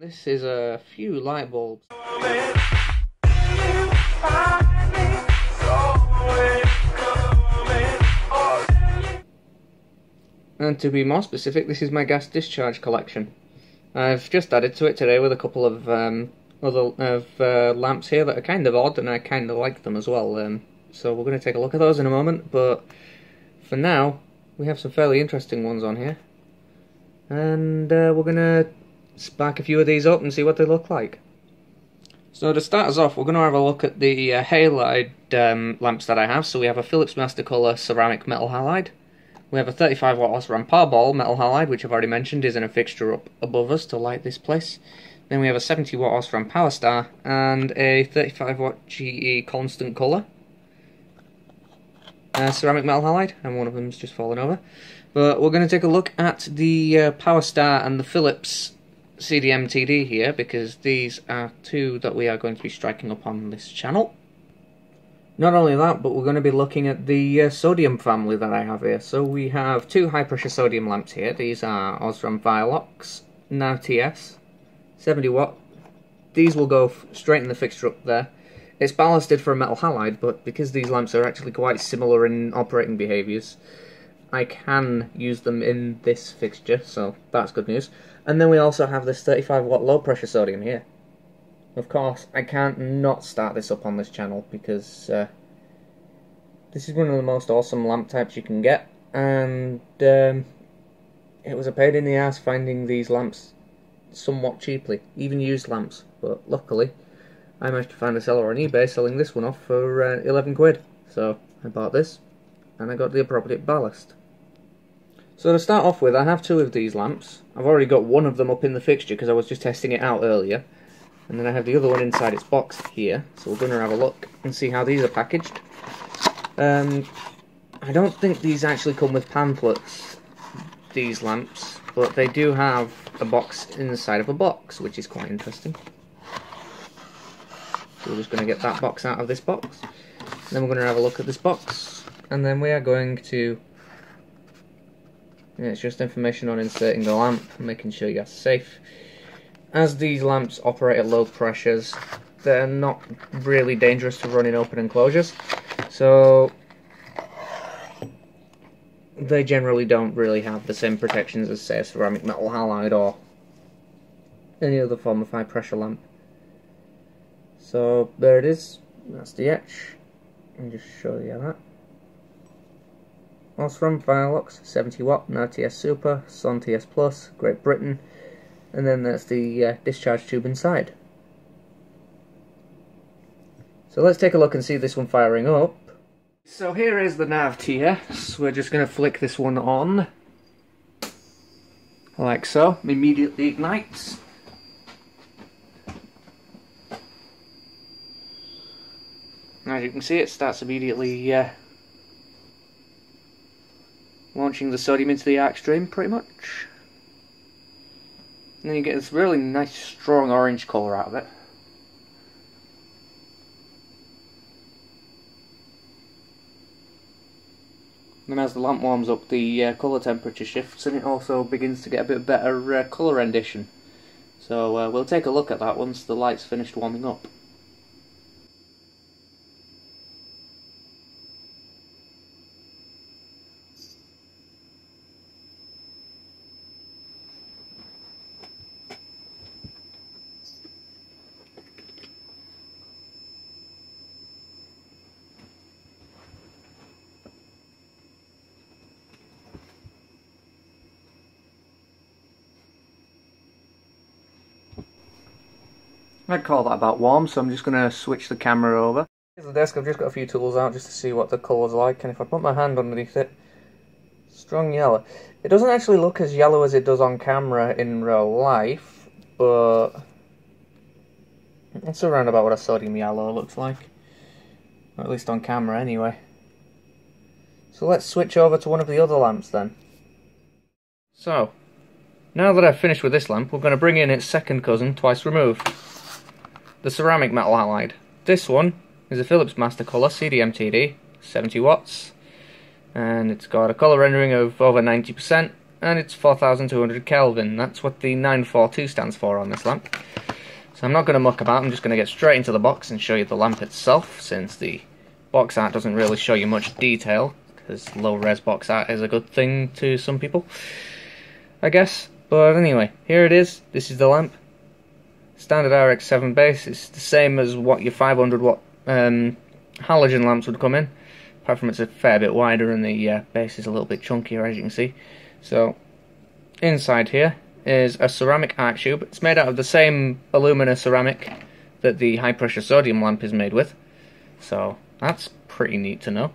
This is a few light bulbs. And to be more specific, this is my gas discharge collection. I've just added to it today with a couple of um, other of uh, lamps here that are kind of odd, and I kind of like them as well. Um, so we're going to take a look at those in a moment, but for now, we have some fairly interesting ones on here. And uh, we're going to spark a few of these up and see what they look like. So to start us off, we're going to have a look at the uh, halide um, lamps that I have. So we have a Philips Mastercolor ceramic metal halide. We have a 35 watt Osram Powerball metal halide, which I've already mentioned is in a fixture up above us to light this place. Then we have a 70 watt Osram Power Star and a 35 watt GE Constant Color uh, ceramic metal halide, and one of them's just fallen over. But we're going to take a look at the uh, Power Star and the Philips CDM TD here because these are two that we are going to be striking up on this channel. Not only that, but we're going to be looking at the uh, sodium family that I have here. So we have two high pressure sodium lamps here. These are Osram Vialox, now TS, 70 watt. These will go straight in the fixture up there. It's ballasted for a metal halide, but because these lamps are actually quite similar in operating behaviours, I can use them in this fixture, so that's good news. And then we also have this 35 watt low pressure sodium here. Of course, I can't not start this up on this channel because uh, this is one of the most awesome lamp types you can get, and um, it was a pain in the ass finding these lamps somewhat cheaply, even used lamps. But luckily, I managed to find a seller on eBay selling this one off for uh, 11 quid. So I bought this, and I got the appropriate ballast. So to start off with, I have two of these lamps. I've already got one of them up in the fixture because I was just testing it out earlier. And then I have the other one inside its box here. So we're going to have a look and see how these are packaged. Um, I don't think these actually come with pamphlets, these lamps, but they do have a box inside of a box, which is quite interesting. So we're just going to get that box out of this box. Then we're going to have a look at this box, and then we are going to it's just information on inserting the lamp, making sure you're safe as these lamps operate at low pressures, they're not really dangerous to run in open enclosures. So they generally don't really have the same protections as say a ceramic metal halide or any other form of high pressure lamp. So there it is, that's the etch. I'll just show you that. Osram Vialox 70 watt, now Super, Son TS Plus, Great Britain, and then that's the uh, discharge tube inside. So let's take a look and see this one firing up. So here is the nav TS. We're just going to flick this one on. Like so. Immediately ignites. As you can see it starts immediately uh, launching the sodium into the arc stream pretty much. And then you get this really nice strong orange colour out of it. And as the lamp warms up, the uh, colour temperature shifts and it also begins to get a bit better uh, colour rendition. So uh, we'll take a look at that once the light's finished warming up. I'd call that about warm, so I'm just going to switch the camera over. Here's the desk, I've just got a few tools out just to see what the colour's like, and if I put my hand underneath it, strong yellow. It doesn't actually look as yellow as it does on camera in real life, but it's around about what a sodium yellow looks like. Or at least on camera anyway. So let's switch over to one of the other lamps then. So, now that I've finished with this lamp, we're going to bring in its second cousin, twice removed the ceramic metal halide. This one is a Philips Mastercolor CDMTD, 70 watts, and it's got a colour rendering of over 90%, and it's 4200 Kelvin. That's what the 942 stands for on this lamp. So I'm not going to muck about, I'm just going to get straight into the box and show you the lamp itself, since the box art doesn't really show you much detail, because low-res box art is a good thing to some people, I guess. But anyway, here it is, this is the lamp. Standard RX7 base, it's the same as what your 500 watt um, halogen lamps would come in apart from it's a fair bit wider and the uh, base is a little bit chunkier as you can see. So inside here is a ceramic arc tube. It's made out of the same alumina ceramic that the high pressure sodium lamp is made with. So that's pretty neat to know.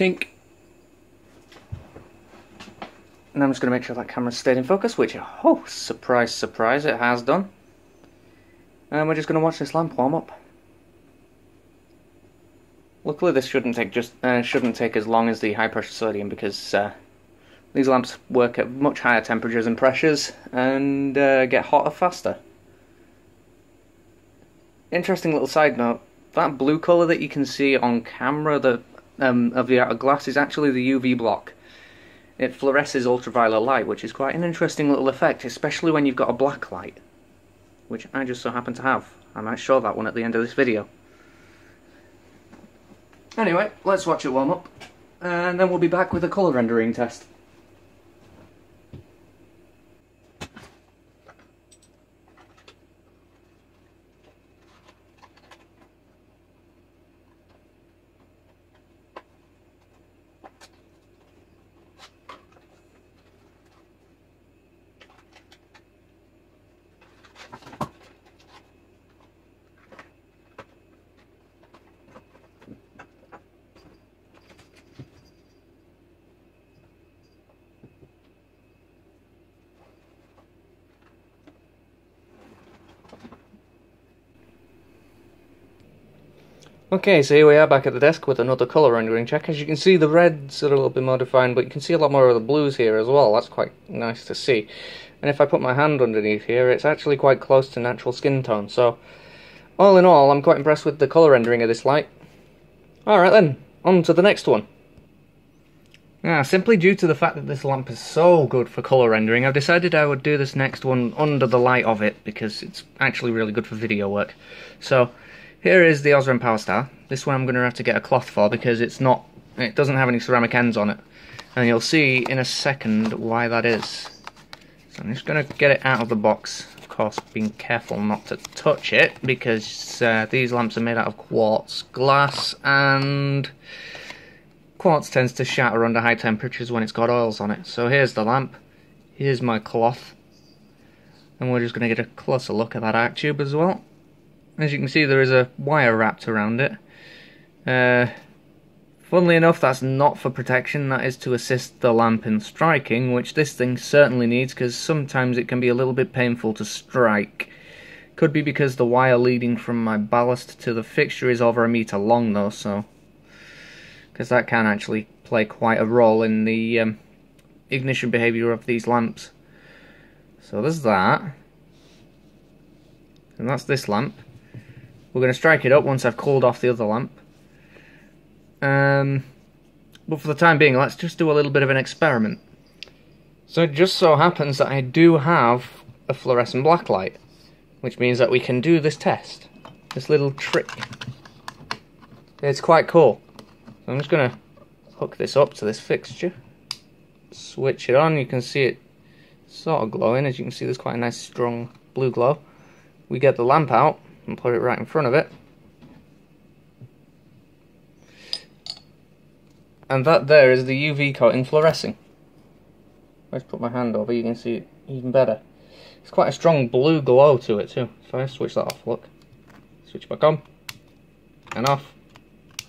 Tink. And I'm just going to make sure that camera stayed in focus, which, oh, surprise, surprise, it has done. And we're just going to watch this lamp warm up. Luckily, this shouldn't take just uh, shouldn't take as long as the high pressure sodium because uh, these lamps work at much higher temperatures and pressures and uh, get hotter faster. Interesting little side note: that blue color that you can see on camera the um, of the outer glass is actually the UV block. It fluoresces ultraviolet light, which is quite an interesting little effect, especially when you've got a black light, which I just so happen to have. I might show that one at the end of this video. Anyway, let's watch it warm up, and then we'll be back with a colour rendering test. Okay, so here we are back at the desk with another colour rendering check. As you can see, the reds are a little bit more defined, but you can see a lot more of the blues here as well. That's quite nice to see. And if I put my hand underneath here, it's actually quite close to natural skin tone. So, all in all, I'm quite impressed with the colour rendering of this light. Alright then, on to the next one. Now, simply due to the fact that this lamp is so good for colour rendering, I've decided I would do this next one under the light of it, because it's actually really good for video work. So, here is the Osram Power Star. This one I'm going to have to get a cloth for because it's not, it doesn't have any ceramic ends on it. And you'll see in a second why that is. So I'm just going to get it out of the box. Of course, being careful not to touch it because uh, these lamps are made out of quartz glass and quartz tends to shatter under high temperatures when it's got oils on it. So here's the lamp. Here's my cloth. And we're just going to get a closer look at that arc tube as well. As you can see, there is a wire wrapped around it. Uh, funnily enough, that's not for protection, that is to assist the lamp in striking, which this thing certainly needs, because sometimes it can be a little bit painful to strike. Could be because the wire leading from my ballast to the fixture is over a meter long, though, so... Because that can actually play quite a role in the um, ignition behaviour of these lamps. So there's that. And that's this lamp. We're going to strike it up once I've cooled off the other lamp. Um, but for the time being, let's just do a little bit of an experiment. So it just so happens that I do have a fluorescent blacklight, which means that we can do this test, this little trick. It's quite cool. So I'm just going to hook this up to this fixture, switch it on, you can see it sort of glowing, as you can see there's quite a nice strong blue glow. We get the lamp out, and put it right in front of it. And that there is the UV coating fluorescing. Let's put my hand over, you can see it even better. It's quite a strong blue glow to it too. So I switch that off, look. Switch back on, and off,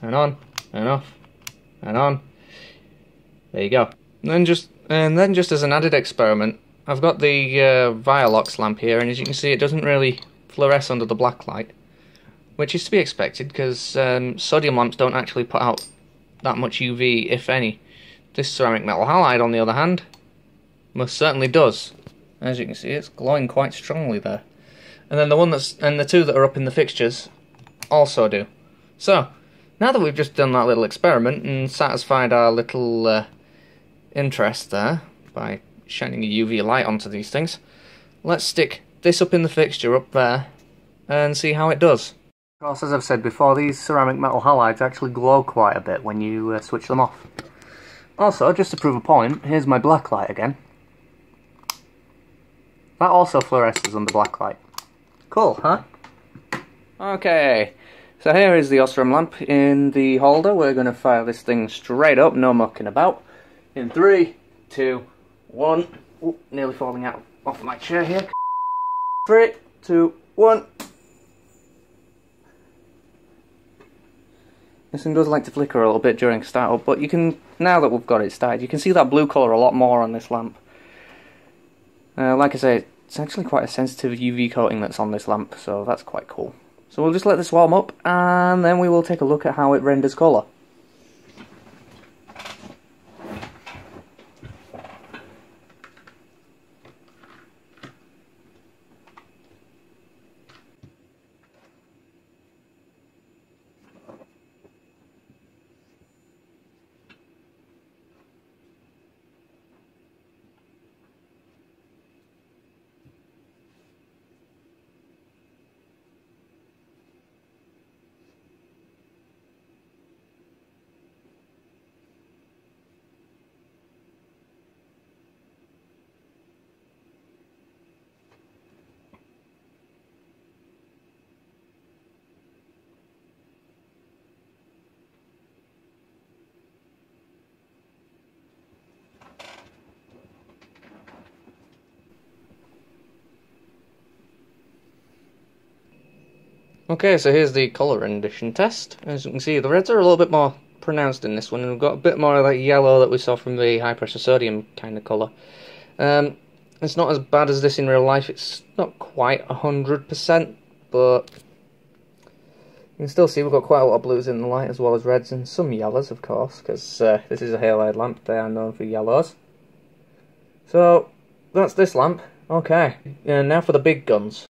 and on, and off, and on. There you go. And then just and then just as an added experiment, I've got the uh, Vialox lamp here, and as you can see, it doesn't really fluoresce under the black light, which is to be expected because um, sodium lamps don't actually put out that much UV, if any. This ceramic metal halide, on the other hand, most certainly does. As you can see, it's glowing quite strongly there. And then the one that's and the two that are up in the fixtures also do. So, now that we've just done that little experiment and satisfied our little uh, interest there by shining a UV light onto these things, let's stick this up in the fixture up there and see how it does. Of course, as I've said before, these ceramic metal halides actually glow quite a bit when you uh, switch them off. Also, just to prove a point, here's my black light again. That also fluoresces under black light. Cool, huh? Okay, so here is the Osram lamp in the holder. We're going to fire this thing straight up, no mucking about. In three, two, one. Ooh, nearly falling out off my chair here. Three, two, one. This thing does like to flicker a little bit during startup, but you can, now that we've got it started, you can see that blue colour a lot more on this lamp. Uh, like I say, it's actually quite a sensitive UV coating that's on this lamp, so that's quite cool. So we'll just let this warm up, and then we will take a look at how it renders colour. Okay, so here's the colour rendition test. As you can see, the reds are a little bit more pronounced in this one, and we've got a bit more of that yellow that we saw from the high pressure sodium kind of colour. Um, it's not as bad as this in real life, it's not quite 100%, but you can still see we've got quite a lot of blues in the light as well as reds, and some yellows, of course, because uh, this is a halide lamp, they are known for yellows. So, that's this lamp. Okay, and now for the big guns.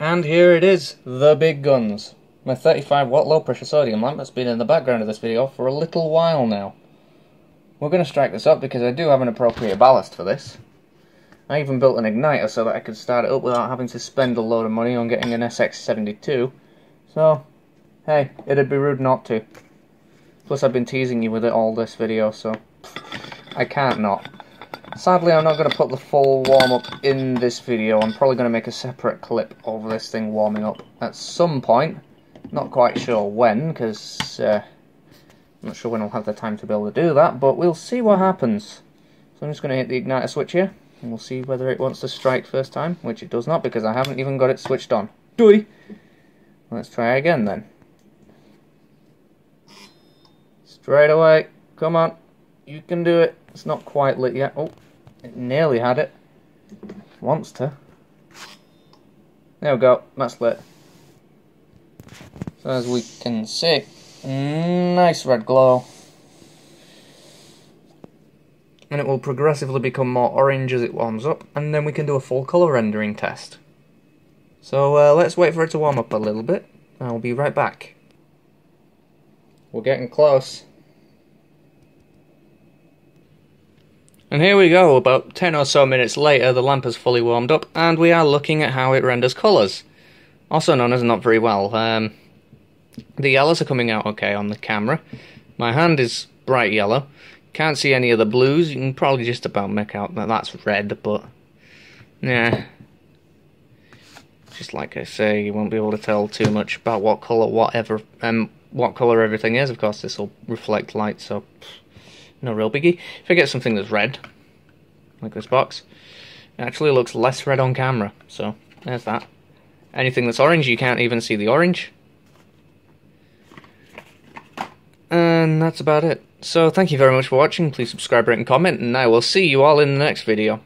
And here it is, the big guns. My 35 watt low pressure sodium lamp that's been in the background of this video for a little while now. We're going to strike this up because I do have an appropriate ballast for this. I even built an igniter so that I could start it up without having to spend a load of money on getting an SX72. So, hey, it'd be rude not to. Plus I've been teasing you with it all this video, so I can't not. Sadly, I'm not going to put the full warm-up in this video. I'm probably going to make a separate clip of this thing warming up at some point. Not quite sure when, because uh, I'm not sure when I'll have the time to be able to do that, but we'll see what happens. So I'm just going to hit the igniter switch here, and we'll see whether it wants to strike first time, which it does not, because I haven't even got it switched on. Doy! Let's try again then. Straight away. Come on. You can do it. It's not quite lit yet. Oh, it nearly had it. Wants to. There we go. That's lit. So as we can see, nice red glow. And it will progressively become more orange as it warms up, and then we can do a full colour rendering test. So uh, let's wait for it to warm up a little bit, and I'll be right back. We're getting close. And here we go, about 10 or so minutes later the lamp has fully warmed up and we are looking at how it renders colours. Also known as not very well. Um, the yellows are coming out okay on the camera. My hand is bright yellow. Can't see any of the blues. You can probably just about make out that that's red, but... Yeah. Just like I say, you won't be able to tell too much about what colour whatever... Um, what colour everything is. Of course, this will reflect light, so no real biggie. If I get something that's red, like this box, it actually looks less red on camera, so there's that. Anything that's orange, you can't even see the orange. And that's about it. So thank you very much for watching. Please subscribe, rate, and comment, and I will see you all in the next video.